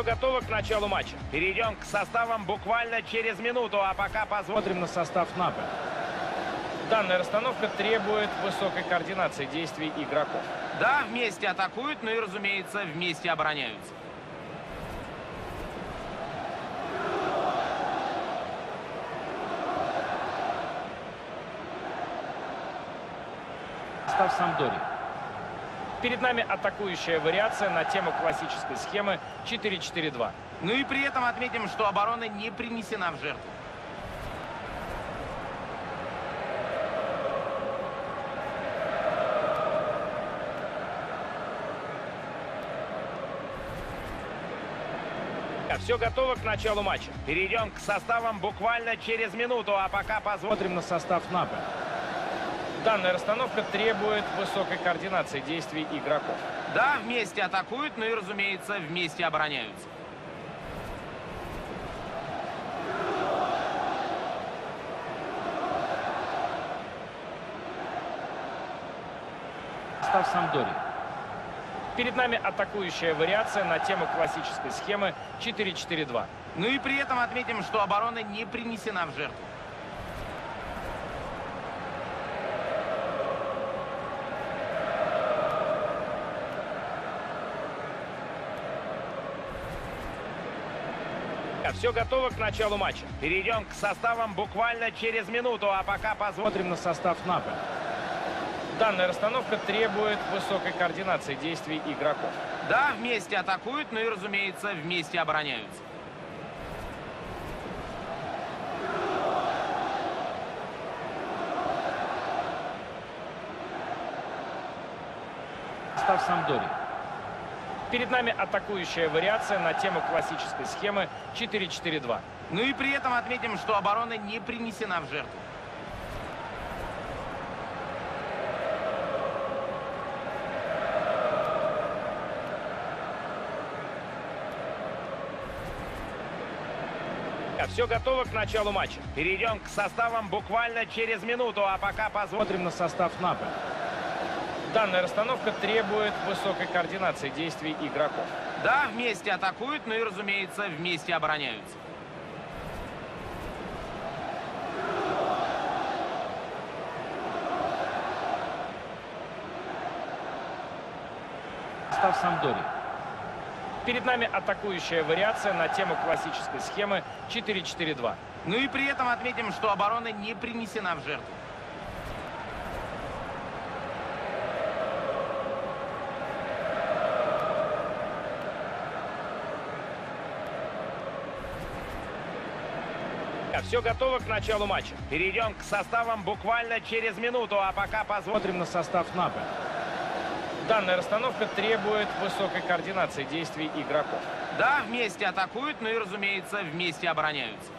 Все готово к началу матча. Перейдем к составам буквально через минуту, а пока позволим... Смотрим на состав Наполи. Данная расстановка требует высокой координации действий игроков. Да, вместе атакуют, но и, разумеется, вместе обороняются. Состав Самдори. Перед нами атакующая вариация на тему классической схемы 4-4-2. Ну и при этом отметим, что оборона не принесена в жертву. Все готово к началу матча. Перейдем к составам буквально через минуту, а пока позволим... Смотрим на состав Наполи. Данная расстановка требует высокой координации действий игроков. Да, вместе атакуют, но и, разумеется, вместе обороняются. Состав Самдори. Перед нами атакующая вариация на тему классической схемы 4-4-2. Ну и при этом отметим, что оборона не принесена в жертву. Все готово к началу матча. Перейдем к составам буквально через минуту, а пока позволим... Смотрим на состав Наполи. Данная расстановка требует высокой координации действий игроков. Да, вместе атакуют, но и, разумеется, вместе обороняются. Состав Самдори. Перед нами атакующая вариация на тему классической схемы 4-4-2. Ну и при этом отметим, что оборона не принесена в жертву. Все готово к началу матча. Перейдем к составам буквально через минуту, а пока позволим... Смотрим на состав Наполи. Данная расстановка требует высокой координации действий игроков. Да, вместе атакуют, но и, разумеется, вместе обороняются. Состав Самдори. Перед нами атакующая вариация на тему классической схемы 4-4-2. Ну и при этом отметим, что оборона не принесена в жертву. Все готово к началу матча. Перейдем к составам буквально через минуту, а пока позволим... Смотрим на состав Наполи. Данная расстановка требует высокой координации действий игроков. Да, вместе атакуют, но и, разумеется, вместе обороняются.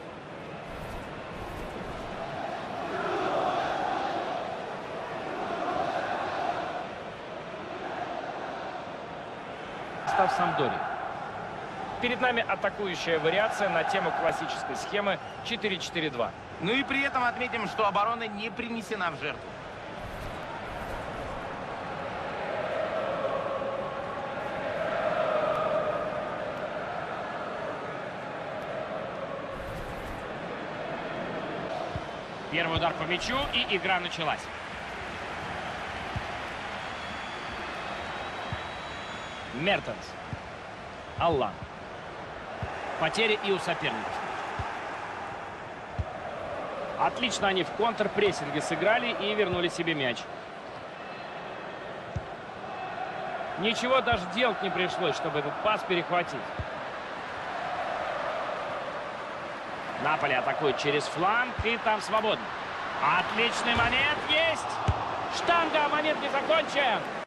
Состав Самдори. Перед нами атакующая вариация на тему классической схемы 4-4-2. Ну и при этом отметим, что оборона не принесена в жертву. Первый удар по мячу, и игра началась. Мертенс. Аллан. Потери и у соперников. Отлично они в контрпрессинге сыграли и вернули себе мяч. Ничего даже делать не пришлось, чтобы этот пас перехватить. Наполе атакует через фланг, и там свободно. Отличный момент есть! Штанга, момент не закончен!